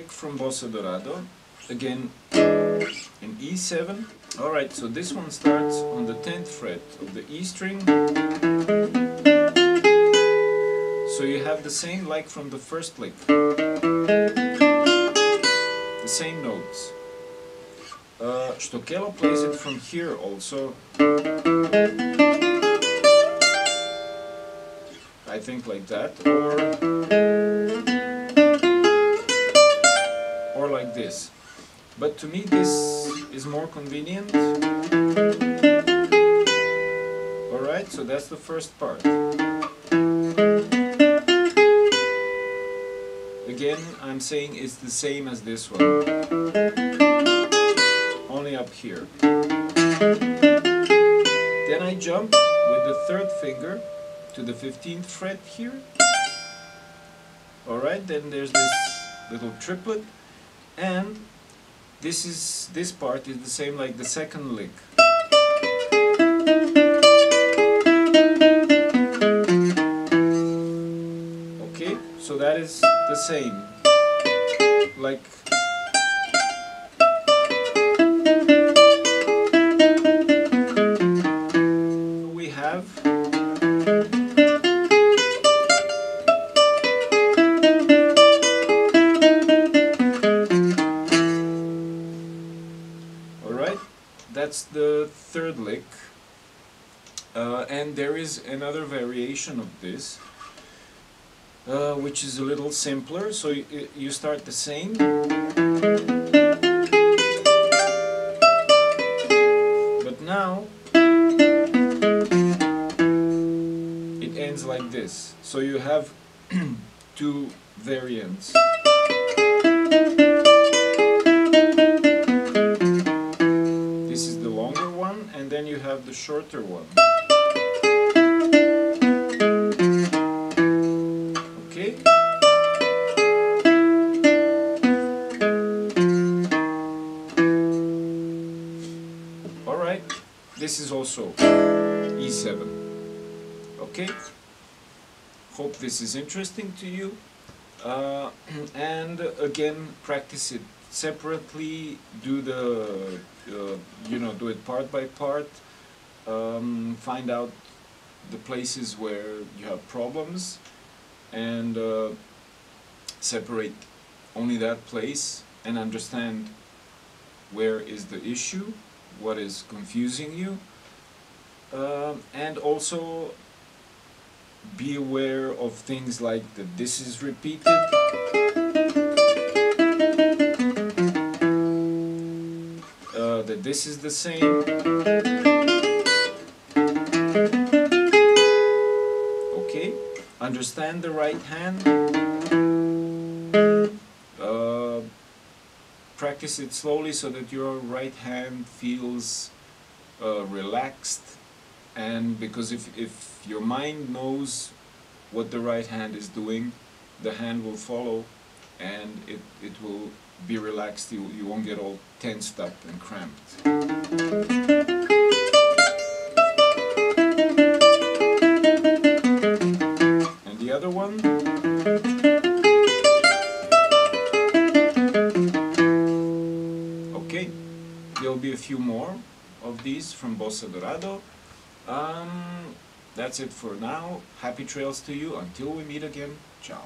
from Bossa Dorado, again in E7. Alright, so this one starts on the 10th fret of the E string. So you have the same like from the first lick. The same notes. Uh, Stochelo plays it from here also. I think like that, or like this. But to me this is more convenient. Alright, so that's the first part. Again, I'm saying it's the same as this one. Only up here. Then I jump with the third finger to the 15th fret here. Alright, then there's this little triplet and this is this part is the same like the second lick. Okay, so that is the same. Like that's the third lick. Uh, and there is another variation of this, uh, which is a little simpler. So you start the same. But now it ends like this. So you have two variants. Then you have the shorter one. Okay? Alright, this is also E7. Okay? Hope this is interesting to you. Uh, and again, practice it separately. Do the, uh, you know, do it part by part. Um, find out the places where you have problems, and uh, separate only that place and understand where is the issue, what is confusing you, um, and also be aware of things like that this is repeated. Uh, that this is the same. Okay, understand the right hand. Uh, practice it slowly so that your right hand feels uh, relaxed and because if, if your mind knows what the right hand is doing, the hand will follow and it, it will be relaxed, you, you won't get all tensed up and cramped. And the other one? Okay, there'll be a few more of these from Bossa Dorado. Um, that's it for now. Happy trails to you. Until we meet again. Ciao.